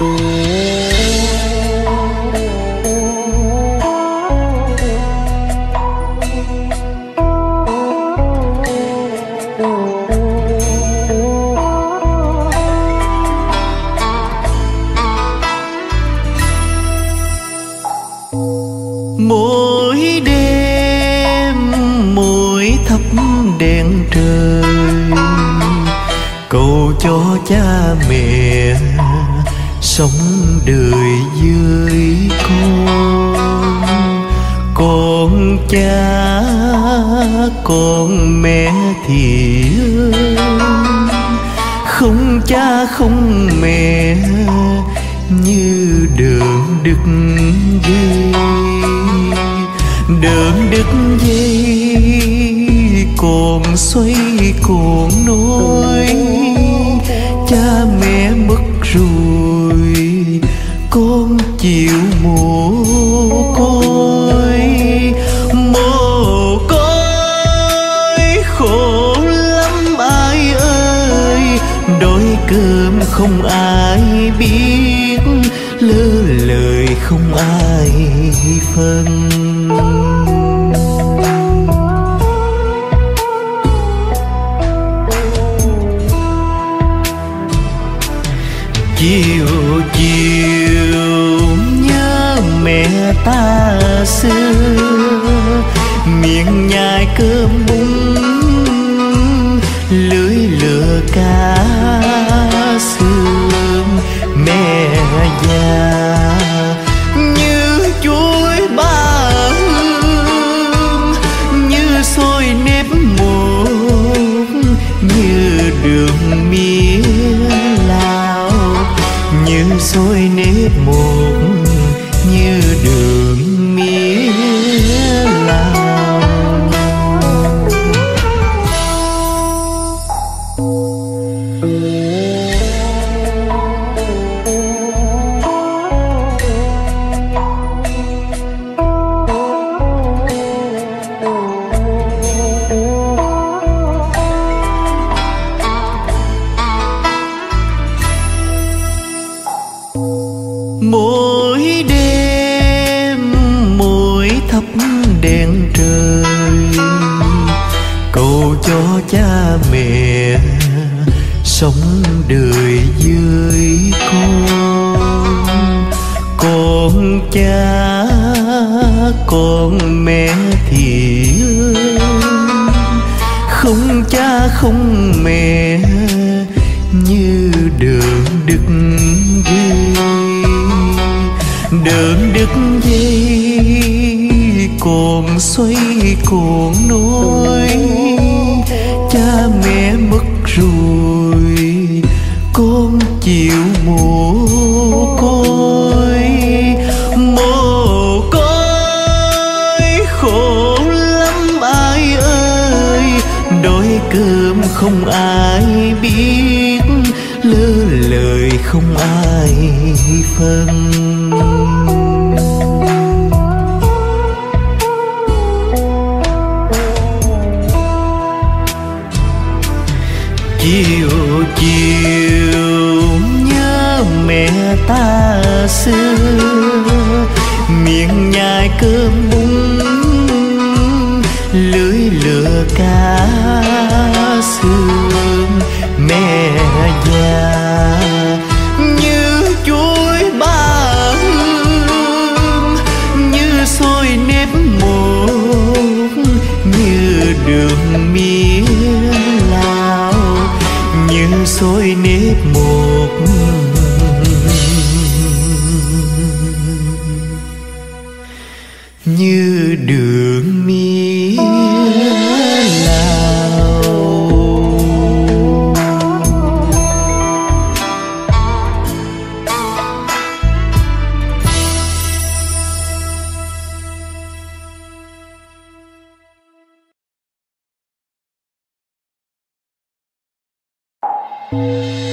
mỗi đêm mỗi thắp đèn trời cầu cho cha mẹ sống đời với con. Con cha, con mẹ thì không cha, không mẹ như đường đứt dây. Đường đứt dây, còn xoay, còn nối cha mẹ mất rồi con chịu mồ côi. Mồ côi khổ lắm ai ơi. Đói cơm không ai biết, lỡ lời không ai phân. Xưa. Miệng nhai cơm con mẹ thì không cha không mẹ như đường đứt dây. Đường đứt dây còn xoay còn nối không ai biết, lỡ lời không ai phân. Chiều chiều nhớ mẹ ta xưa, miệng nhai cơm bún lưới lửa cao sương Música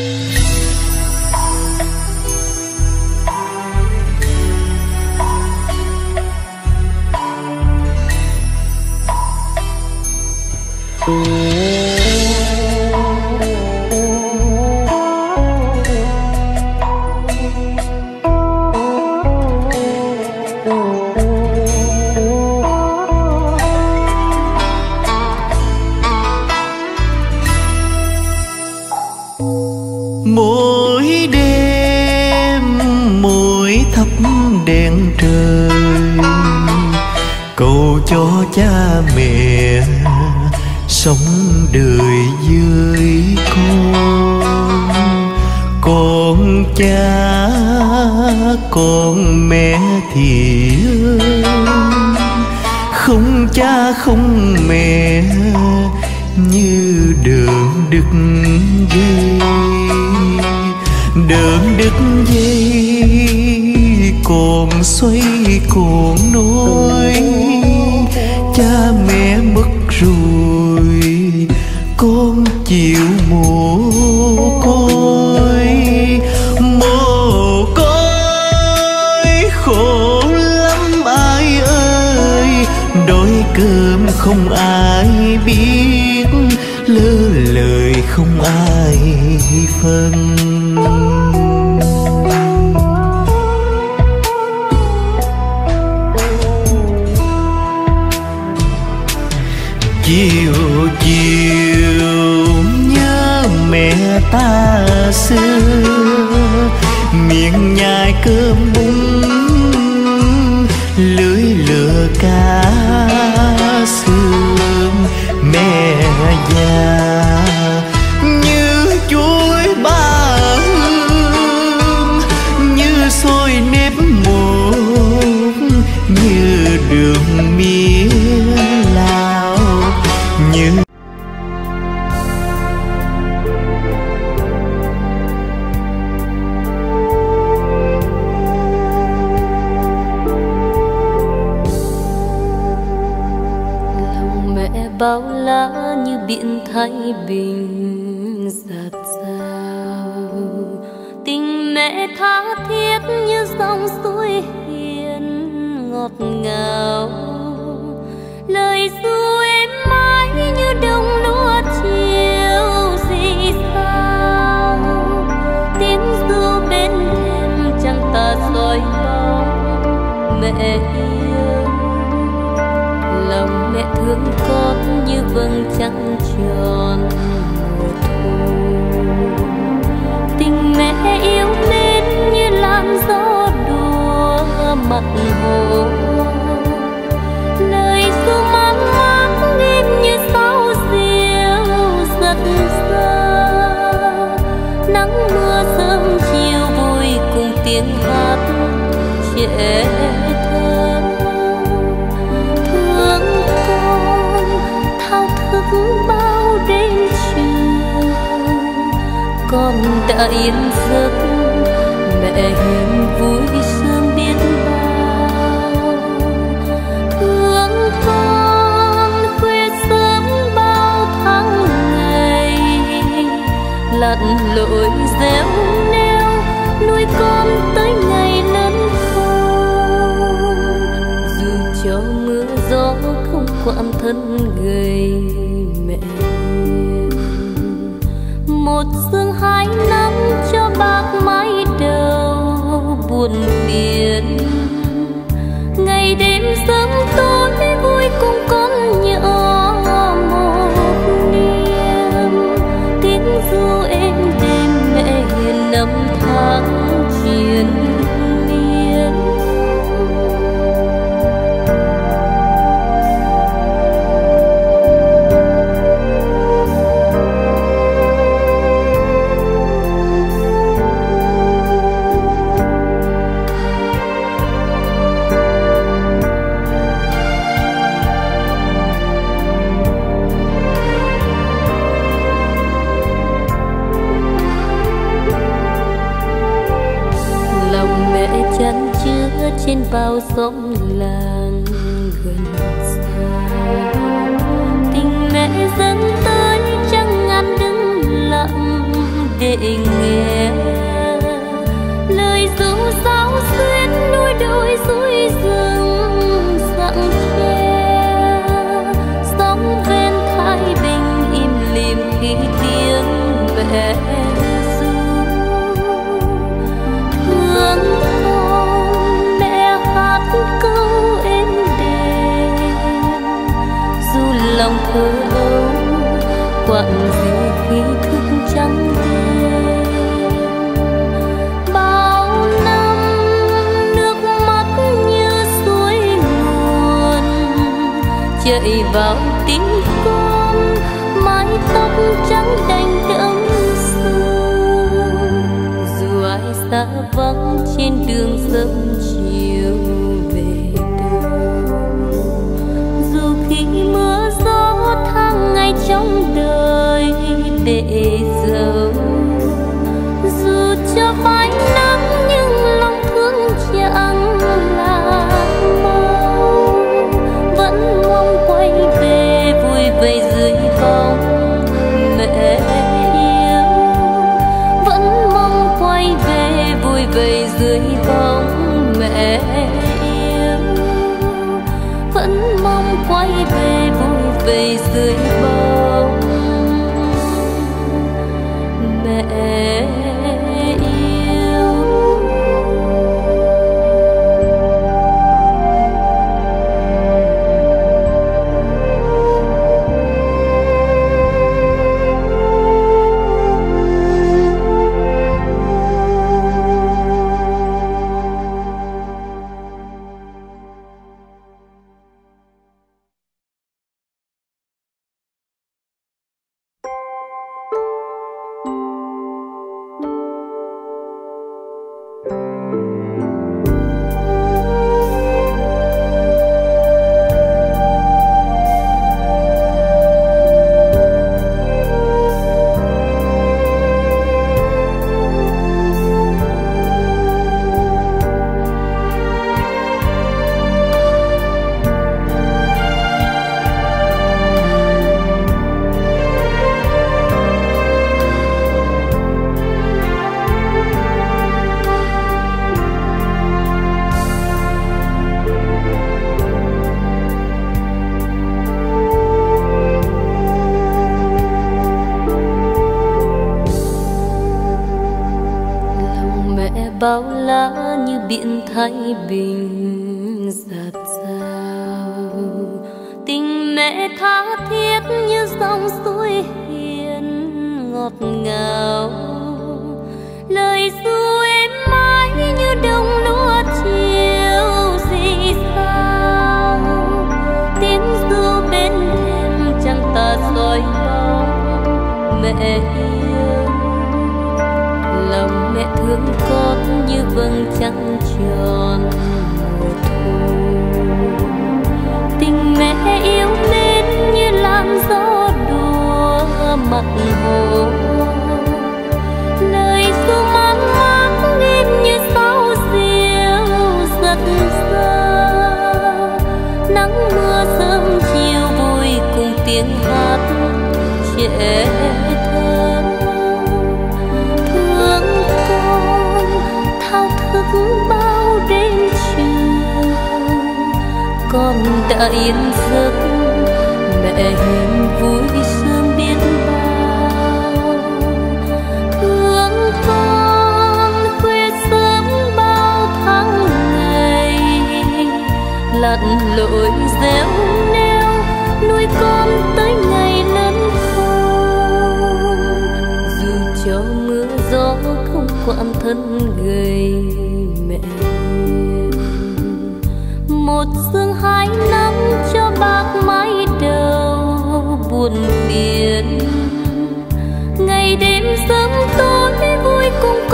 cha con mẹ thì thương không cha, không mẹ như đường đứt dây. Đường đứt dây, còn xoay, còn nối. Cha mẹ mất rồi, con chịu mồ côi không ai biết, lỡ lời không ai phân. Chiều chiều nhớ mẹ ta xưa, miệng nhai cơm bún, lửa yêu. Lòng mẹ thương con như vầng trăng tròn mùa thu. Tình mẹ yêu mến như làn gió đùa mặt hồ. Lời ru mang mát im như sao diêu giật xa nắng mưa sớm chiều vui cùng tiếng hát trẻ ta yên giấc mẹ hiền vui không lòng thơ ấu quặn về khi thức trắng đêm. Bao năm nước mắt như suối nguồn chạy vào tim con, mái tóc trắng đành đẫm sương. Dù ai xa vắng trên đường dâm trong đời để dấu dù cho phải nắng nhưng lòng thương chẳng là mau vẫn mong quay về vui vầy dưới bóng mẹ yêu. Vẫn mong quay về vui vầy dưới bóng mẹ yêu. Vẫn mong quay về vui về dưới bóng. Mẹ thái bình giạt rào. Tình mẹ tha thiết như dòng suối hiền ngọt ngào. Lời ru em mãi như đồng lúa chiều gì sao. Tiếng ru bên thềm chẳng ta soi bóng mẹ yêu mẹ thương con như vầng trăng tròn mùa thu. Tình mẹ yêu mến như làn gió đùa mặt hồ. Lời ru mang mát nghiêm như sao diều giật xa nắng mưa sớm chiều vui cùng tiếng hát trẻ con đã yên giấc, mẹ hiền vui sương biết bao. Thương con khuya sớm bao tháng ngày, lặn lội dẻo neo, nuôi con tới ngày lớn khôn dù cho mưa gió không quản thân gầy mẹ hiền một dương hai năm cho bác mái đầu buồn phiền. Ngày đêm sớm tối vui cùng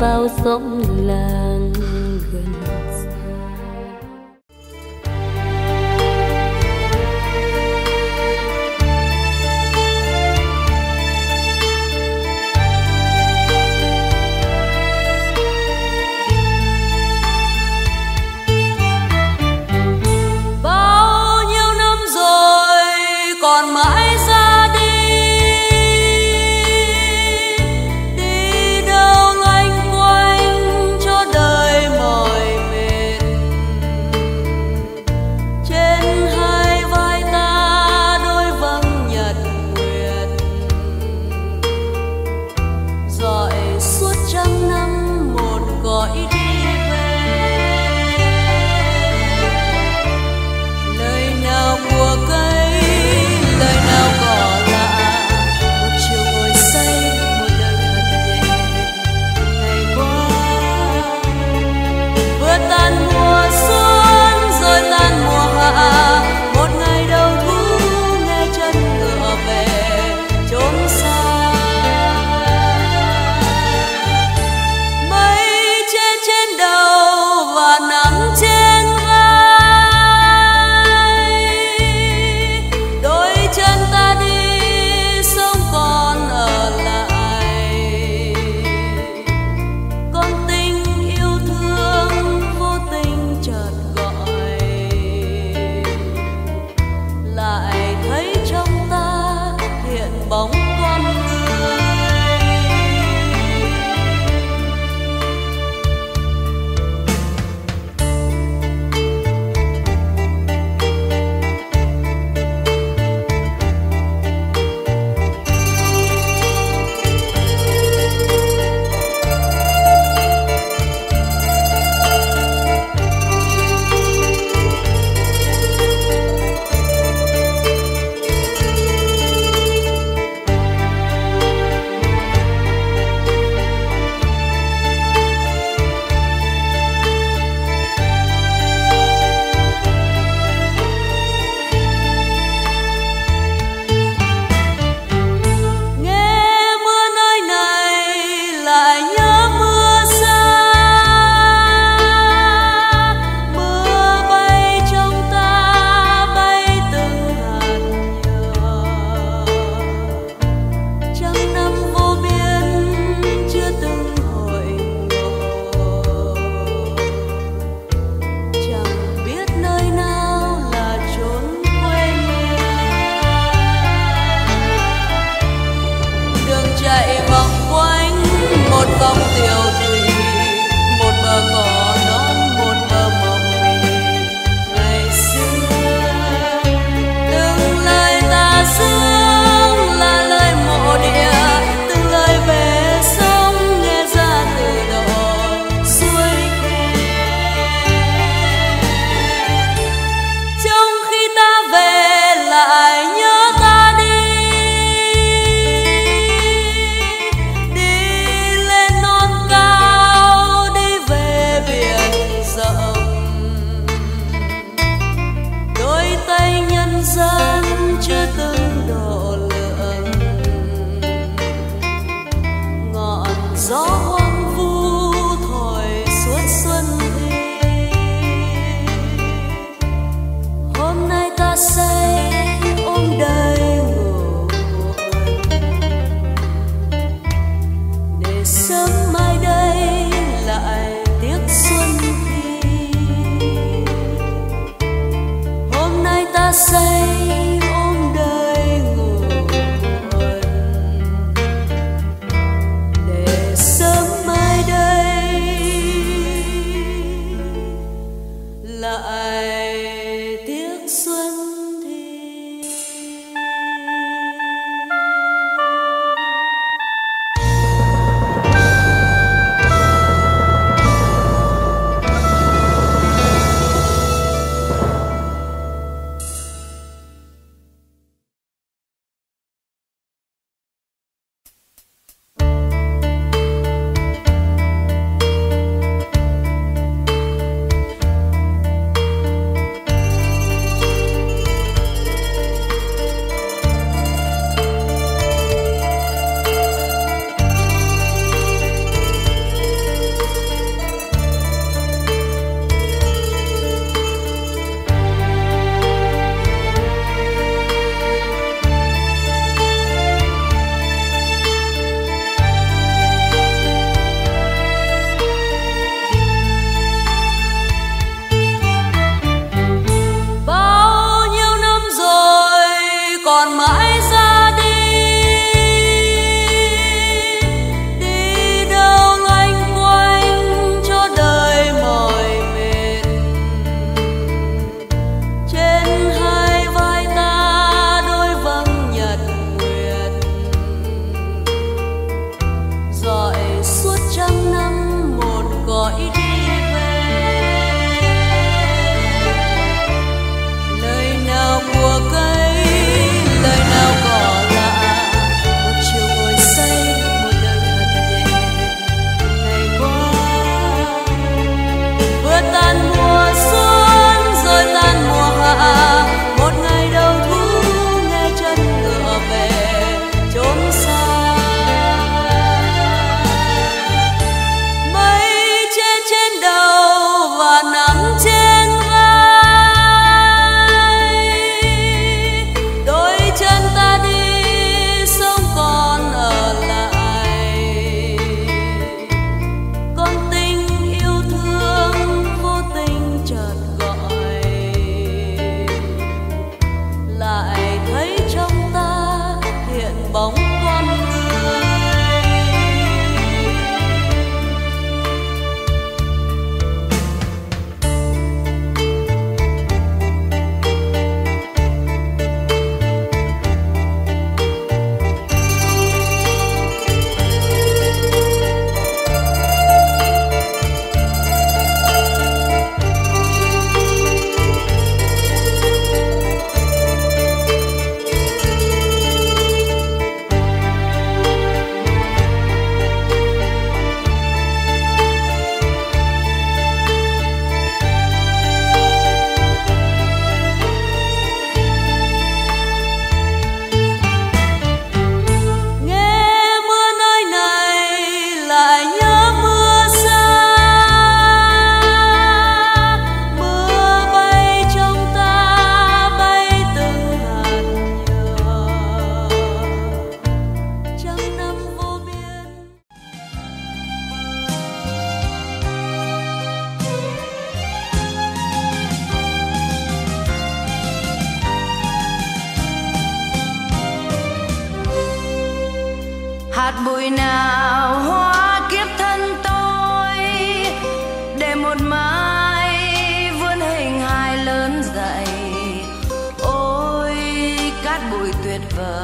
bao sông làng.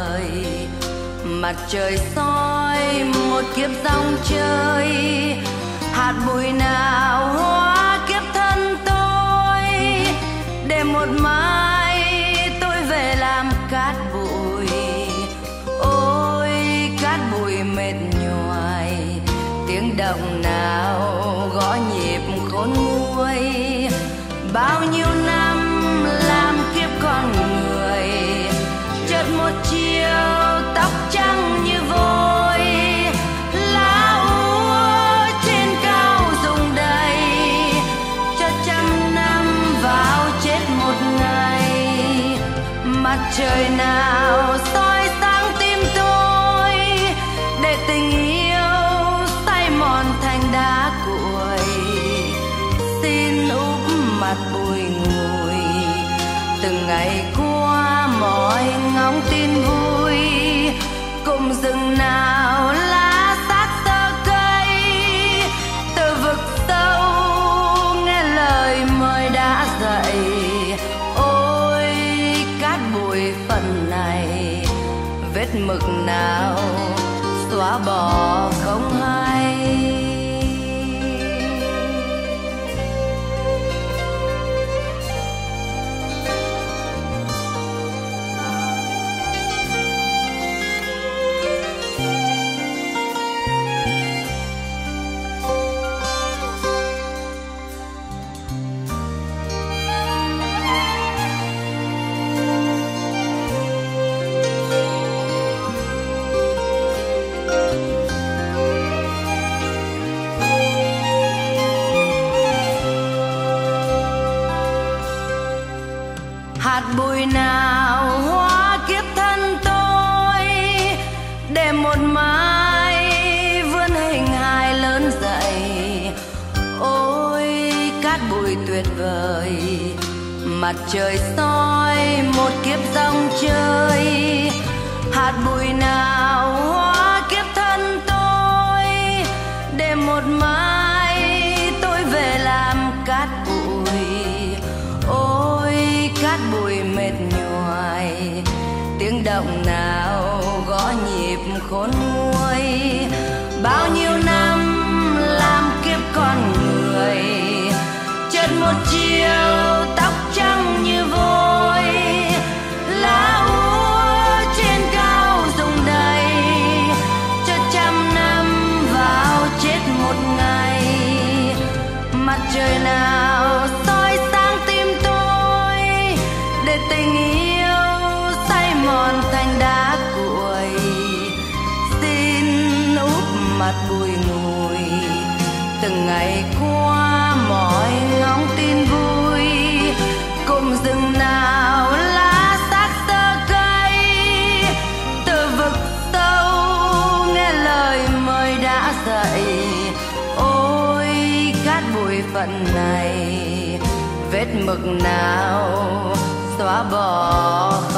đời mặt trời soi một kiếp rong chơi, hạt bụi nào hóa kiếp thân tôi. Để một mai tôi về làm cát bụi. Ôi, cát bụi mệt nhoài, tiếng động nào gõ nhịp khôn nguôi. Bao nhiêu từng ngày qua mọi ngóng tin vui, cùng rừng nào lá sát tơ cây. Từ vực sâu nghe lời mời đã dậy, ôi cát bụi phần này, vết mực nào xóa bỏ không trời soi, một kiếp dòng chơi. Hạt bụi nào hóa kiếp thân tôi, để một mai tôi về làm cát bụi. Ôi, cát bụi mệt nhoài, tiếng động nào mực nào xóa bỏ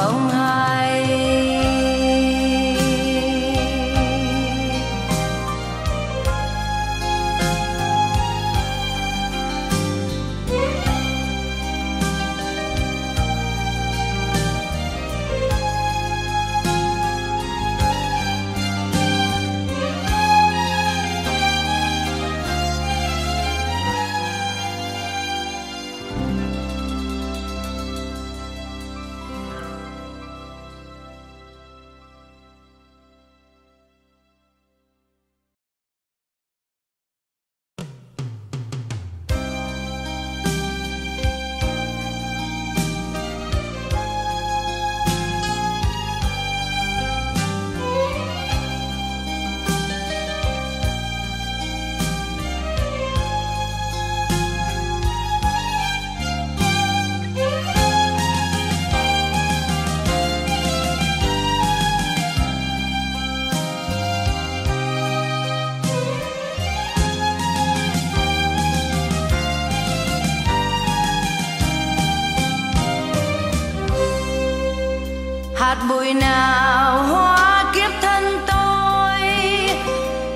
hạt bụi nào hóa kiếp thân tôi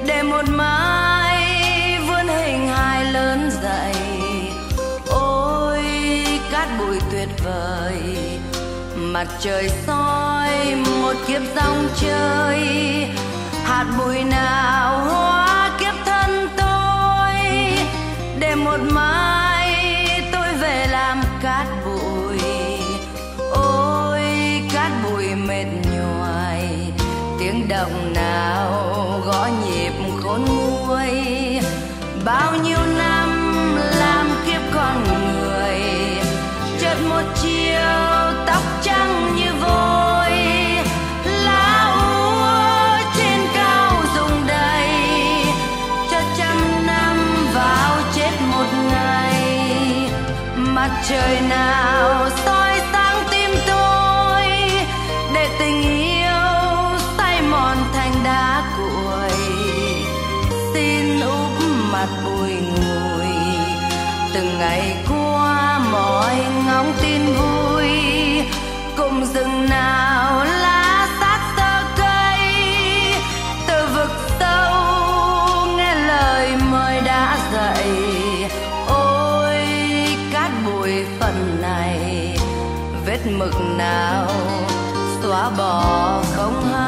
để một mai vươn hình hài lớn dậy. Ôi, cát bụi tuyệt vời, mặt trời soi một kiếp dòng chơi. Hạt bụi nào hóa kiếp thân tôi để một mai bao nhiêu năm làm kiếp con người, chợt một chiều tóc trắng như vôi, lá úa trên cao rụng đầy, cho trăm năm vào chết một ngày. Mặt trời nào ngày qua mỏi ngóng tin vui, cùng rừng nào lá sát tơ cây. Từ vực sâu nghe lời mời đã dậy, ôi cát bụi phần này, vết mực nào xóa bỏ không hay?